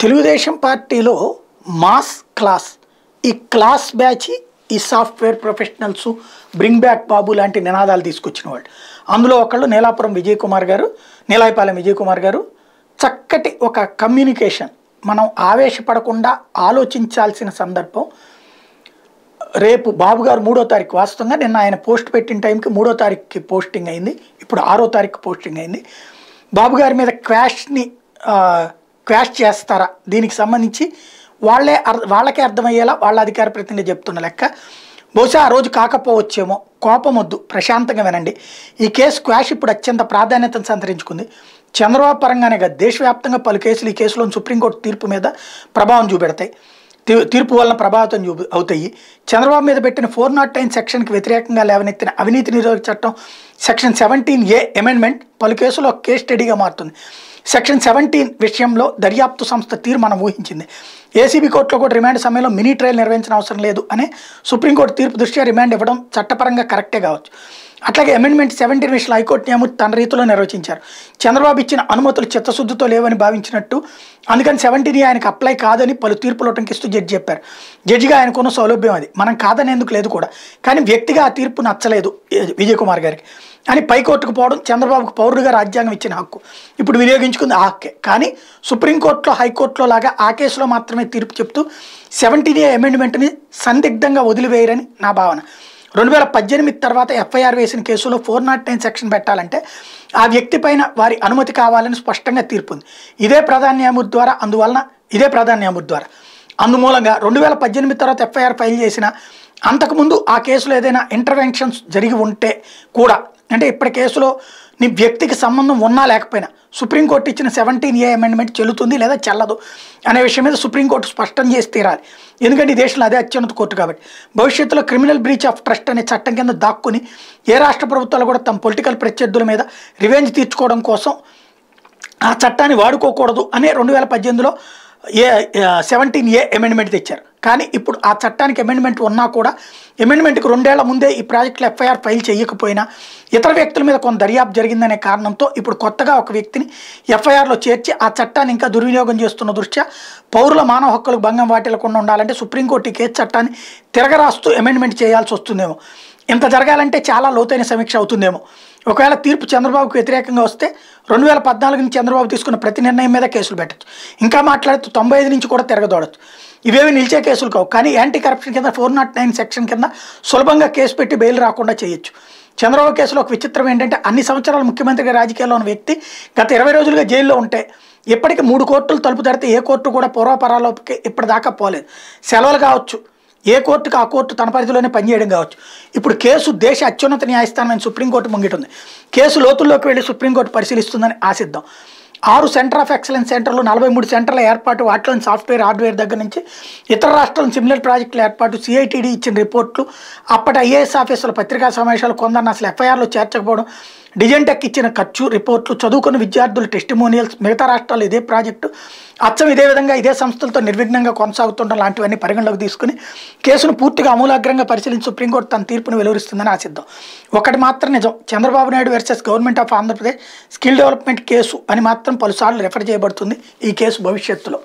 తెలుగుదేశం పార్టీలో mass class ఈ class batch ఈ software professionals bring back Babu లాంటి నినాదాలు తీసుకొచ్చిన వాళ్ళు. అందులో ఒకళ్ళు నీలాపురం విజయ్ కుమార్ గారు నీలాయపాలెం విజయ్ కుమార్ గారు. చక్కటి ఒక కమ్యూనికేషన్. మనం ఆవేశపడకుండా ఆలోచించాల్సిన సందర్భం. రేపు బాబు గారు మూడో తారీఖు వాస్తవంగా నిన్న ఆయన పోస్ట్ పెట్టిన టైంకి మూడో తారీఖుకి పోస్టింగ్ అయింది. ఇప్పుడు ఆరో తారీఖు పోస్టింగ్ అయింది. బాబు గారి మీద క్వాష్ని క్వాష్ చేస్తారా? దీనికి సంబంధించి వాళ్ళే అర్ వాళ్ళకే అర్థమయ్యేలా వాళ్ళ అధికార ప్రతినిధి చెప్తున్న లెక్క బహుశా ఆ రోజు కాకపోవచ్చేమో కోపం వద్దు ప్రశాంతంగా వినండి. ఈ కేసు క్వాష్ ఇప్పుడు అత్యంత ప్రాధాన్యతను సంతరించుకుంది. చంద్రబాబు పరంగానే కాదు దేశవ్యాప్తంగా పలు కేసులు ఈ కేసులో సుప్రీంకోర్టు తీర్పు మీద ప్రభావం చూపెడతాయి. తీర్పు వలన ప్రభావితం చూపు అవుతాయి. చంద్రబాబు మీద పెట్టిన ఫోర్ నాట్ నైన్ సెక్షన్కి వ్యతిరేకంగా లేవనెత్తిన అవినీతి నిరోధక చట్టం సెక్షన్ సెవెంటీన్ ఏ అమెండ్మెంట్ పలు కేసులో కేస్ స్టడీగా మారుతుంది. సెక్షన్ సెవెంటీన్ విషయంలో దర్యాప్తు సంస్థ తీరు మనం ఊహించింది. ఏసీబీ కోర్టులో కూడా రిమాండ్ సమయంలో మినీ ట్రయల్ నిర్వహించిన అవసరం లేదు అనే సుప్రీంకోర్టు తీర్పు దృష్ట్యా రిమాండ్ ఇవ్వడం చట్టపరంగా కరెక్టే కావచ్చు. అట్లాగే అమెండ్మెంట్ సెవెంటీన్ విషయంలో హైకోర్టు నియమం తన రీతిలో నిర్వచించారు. చంద్రబాబు ఇచ్చిన అనుమతులు చిత్తశుద్ధితో లేవని భావించినట్టు అందుకని సెవెంటీన్ ఆయనకు అప్లై కాదని పలు తీర్పులు ఉటంకిస్తూ జడ్జి చెప్పారు. జడ్జిగా ఆయనకున్న సౌలభ్యం అది. మనం కాదనేందుకు లేదు కూడా. కానీ వ్యక్తిగా ఆ తీర్పు నచ్చలేదు విజయ్ కుమార్ గారికి. అని పైకోర్టుకు పోవడం చంద్రబాబుకు పౌరుడిగా రాజ్యాంగం ఇచ్చిన హక్కు. ఇప్పుడు వినియోగించుకుంది ఆ హక్కే. కానీ సుప్రీంకోర్టులో హైకోర్టులో లాగా ఆ కేసులో మాత్రమే తీర్పు చెప్తూ సెవెంటీన్ ఏ అమెండ్మెంట్ని సందిగ్ధంగా వదిలివేయరని నా భావన. రెండు వేల పద్దెనిమిది తర్వాత ఎఫ్ఐఆర్ వేసిన కేసులో ఫోర్ నాట్ నైన్ సెక్షన్ పెట్టాలంటే ఆ వ్యక్తి పైన వారి అనుమతి కావాలని స్పష్టంగా తీర్పు ఉంది ఇదే ప్రధాన న్యాయమూర్తి ద్వారా అందువలన ఇదే ప్రధాన న్యాయమూర్తి ద్వారా. అందుమూలంగా రెండు వేల పద్దెనిమిది తర్వాత ఎఫ్ఐఆర్ ఫైల్ చేసిన అంతకుముందు ఆ కేసులో ఏదైనా ఇంటర్వెన్షన్స్ జరిగి ఉంటే కూడా అంటే ఇప్పటి కేసులో నీ వ్యక్తికి సంబంధం ఉన్నా లేకపోయినా సుప్రీంకోర్టు ఇచ్చిన సెవెంటీన్ ఏ అమెండ్మెంట్ చెల్లుతుంది లేదా చెల్లదు అనే విషయం మీద సుప్రీంకోర్టు స్పష్టం చేసి తీరాలి. ఎందుకంటే ఈ దేశంలో అదే అత్యున్నత కోర్టు కాబట్టి. భవిష్యత్తులో క్రిమినల్ బ్రీచ్ ఆఫ్ ట్రస్ట్ అనే చట్టం కింద దాక్కుని ఏ రాష్ట్ర ప్రభుత్వాలు కూడా తమ పొలిటికల్ ప్రత్యర్థుల మీద రివెంజ్ తీర్చుకోవడం కోసం ఆ చట్టాన్ని వాడుకోకూడదు అనే రెండు వేల పద్దెనిమిదిలో ఏ సెవెంటీన్ ఏ అమెండ్మెంట్ తెచ్చారు. కానీ ఇప్పుడు ఆ చట్టానికి అమెండ్మెంట్ ఉన్నా కూడా అమెండ్మెంట్కి రెండేళ్ళ ముందే ఈ ప్రాజెక్టులో ఎఫ్ఐఆర్ ఫైల్ చేయకపోయినా ఇతర వ్యక్తుల మీద కొంత దర్యాప్తు జరిగిందనే కారణంతో ఇప్పుడు కొత్తగా ఒక వ్యక్తిని ఎఫ్ఐఆర్లో చేర్చి ఆ చట్టాన్ని ఇంకా దుర్వినియోగం చేస్తున్న దృష్ట్యా పౌరుల మానవ హక్కులకు భంగం వాటిల్లకుండా ఉండాలంటే సుప్రీంకోర్టు ఈ కేసు చట్టాన్ని తిరగరాస్తూ అమెండ్మెంట్ చేయాల్సి వస్తుందేమో. ఇంత జరగాలంటే చాలా లోతైన సమీక్ష అవుతుందేమో. ఒకవేళ తీర్పు చంద్రబాబుకు వ్యతిరేకంగా వస్తే రెండు వేల పద్నాలుగు నుంచి చంద్రబాబు తీసుకున్న ప్రతి నిర్ణయం మీద కేసులు పెట్టచ్చు. ఇంకా మాట్లాడుతూ తొంభై ఐదు నుంచి కూడా తిరగదోడచ్చు. ఇవేవి నిలిచే కేసులు కావు. కానీ యాంటీ కరప్షన్ కింద ఫోర్ నాట్ నైన్ సెక్షన్ కింద సులభంగా కేసు పెట్టి బెయిల్ రాకుండా చేయొచ్చు. చంద్రబాబు కేసులో ఒక విచిత్రం ఏంటంటే అన్ని సంవత్సరాలు ముఖ్యమంత్రిగా రాజకీయాల్లో ఉన్న వ్యక్తి గత ఇరవై రోజులుగా జైల్లో ఉంటే ఇప్పటికి మూడు కోర్టులు తలుపు తెరితే ఏ కోర్టు కూడా పూర్వపరాలోకి ఇప్పటిదాకా పోలేదు. సెలవులు కావచ్చు. ఏ కోర్టుకు ఆ కోర్టు తన పరిధిలోనే పనిచేయడం కావచ్చు. ఇప్పుడు కేసు దేశ అత్యున్నత న్యాయస్థానమైన సుప్రీంకోర్టు ముంగిటుంది కేసు లోతుల్లోకి వెళ్ళి సుప్రీంకోర్టు పరిశీలిస్తుందని ఆశిద్దాం. ఆరు సెంటర్ ఆఫ్ ఎక్సలెన్స్ సెంటర్లు నలభై మూడు సెంటర్ల ఏర్పాటు వాటిలోని సాఫ్ట్వేర్ హార్డ్వేర్ దగ్గర నుంచి ఇతర రాష్ట్రాలను సిమిలర్ ప్రాజెక్టుల ఏర్పాటు సిఐటిడి ఇచ్చిన రిపోర్ట్లు అప్పటి ఐఏఎస్ ఆఫీసుల పత్రికా సమావేశాలు కొందరు అసలు ఎఫ్ఐఆర్లో చేర్చకపోవడం డిజైన్ టెక్ ఇచ్చిన ఖర్చు రిపోర్ట్లు చదువుకున్న విద్యార్థుల టెస్టిమోనియల్స్ మిగతా రాష్ట్రాలు ఇదే ప్రాజెక్టు. అచ్చం ఇదే విధంగా ఇదే సంస్థలతో నిర్విఘ్నంగా కొనసాగుతుండడం లాంటివన్నీ పరిగణలోకి తీసుకుని కేసును పూర్తిగా అమూలాగ్రంగా పరిశీలించి సుప్రీంకోర్టు తన తీర్పును వెలువరిస్తుందని ఆశిద్దాం. ఒకటి మాత్రం నిజం. Chandrababu Naidu versus government of Andhra Pradesh skill development case అని మాత్రం పలుసార్లు రెఫర్ చేయబడుతుంది ఈ కేసు భవిష్యత్తులో.